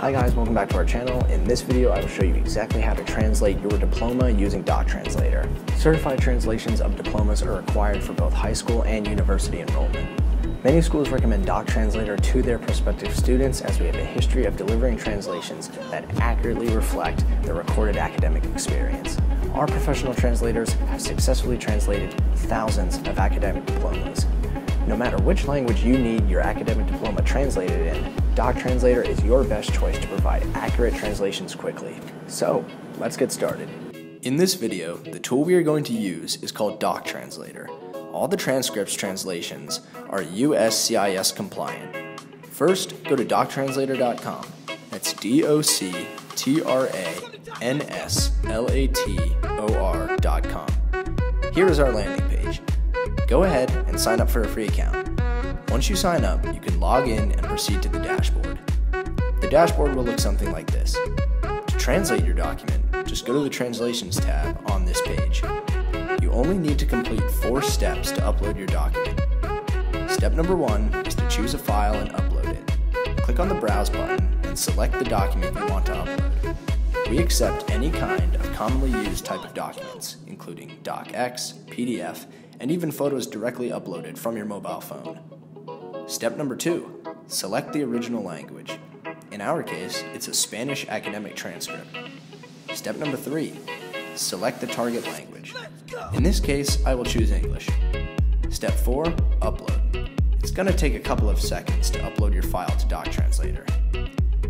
Hi guys, welcome back to our channel. In this video, I will show you exactly how to translate your diploma using Doc Translator. Certified translations of diplomas are required for both high school and university enrollment. Many schools recommend Doc Translator to their prospective students as we have a history of delivering translations that accurately reflect the recorded academic experience. Our professional translators have successfully translated thousands of academic diplomas. No matter which language you need your academic diploma translated in, Doc Translator is your best choice to provide accurate translations quickly. So, let's get started. In this video, the tool we are going to use is called Doc Translator. All the transcripts translations are USCIS compliant. First, go to doctranslator.com. That's D O C T R A N S L A T O R.com. Here is our landing page. Go ahead and sign up for a free account. Once you sign up, you can log in and proceed to the dashboard. The dashboard will look something like this. To translate your document, just go to the Translations tab on this page. You only need to complete four steps to upload your document. Step number one is to choose a file and upload it. Click on the Browse button and select the document you want to upload. We accept any kind of commonly used type of documents, including DocX, PDF, and even photos directly uploaded from your mobile phone. Step number two, select the original language. In our case, it's a Spanish academic transcript. Step number three, select the target language. In this case, I will choose English. Step four, upload. It's going to take a couple of seconds to upload your file to Doc Translator.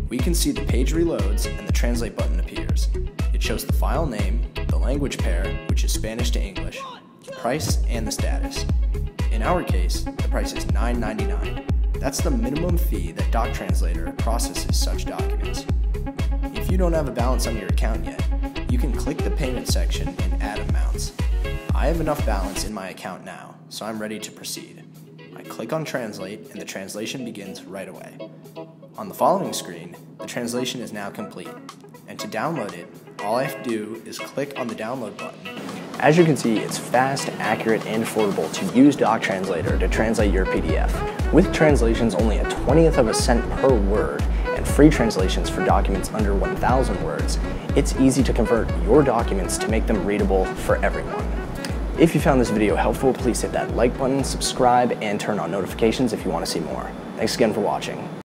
We can see the page reloads and the translate button appears. It shows the file name, the language pair, which is Spanish to English, the price, and the status. In our case, the price is $9.99. That's the minimum fee that Doc Translator processes such documents. If you don't have a balance on your account yet, you can click the payment section and add amounts. I have enough balance in my account now, so I'm ready to proceed. I click on Translate and the translation begins right away. On the following screen, the translation is now complete, and to download it, all I have to do is click on the download button. As you can see, it's fast, accurate, and affordable to use Doc Translator to translate your PDF. With translations only a 20th of a cent per word and free translations for documents under 1,000 words, it's easy to convert your documents to make them readable for everyone. If you found this video helpful, please hit that like button, subscribe, and turn on notifications if you want to see more. Thanks again for watching.